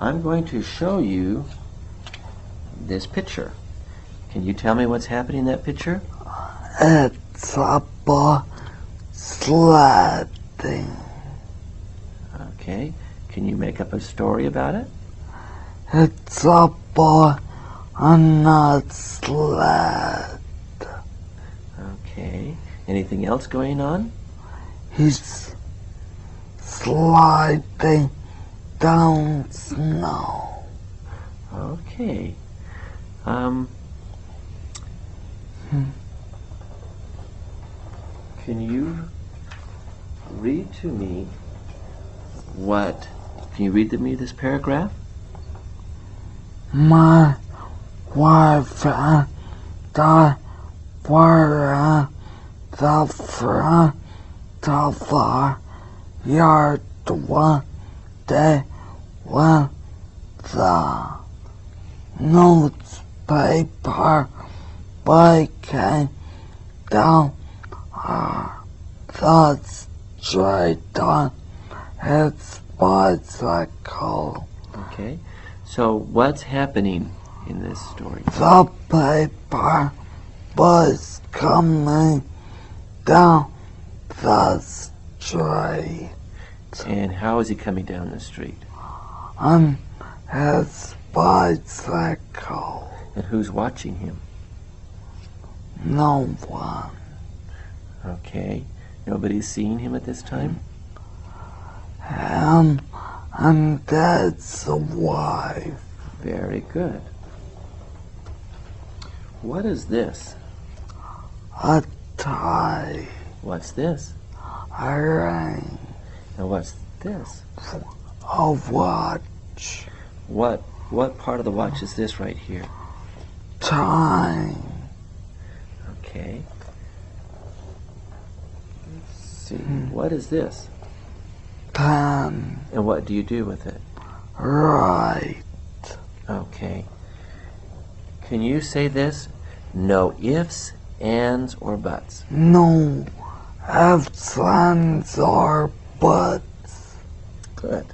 I'm going to show you this picture. Can you tell me what's happening in that picture? It's a boy sledding. Okay. Can you make up a story about it? It's a boy on a sled. Okay. Anything else going on? He's sliding down snow. Okay. Um. Can you read to me what? Can you read to me this paragraph? My wife and I were the front of our yard one day when the newspaper boy came down our the street on his bicycle. Okay. So what's happening in this story? The paper was coming down the street And how is he coming down the street? On his bicycle. And who's watching him? No one. Okay. Nobody's seeing him at this time? Him and Dad's wife. Very good. What is this? A tie. What's this? A ring. And what's this? A watch. What what part of the watch is this right here? Time. Okay. Let's see. Hmm. What is this? Time. And what do you do with it? Right. Okay. Can you say this? No ifs, ands, or buts. No. Ifs, ands, or buts. Good.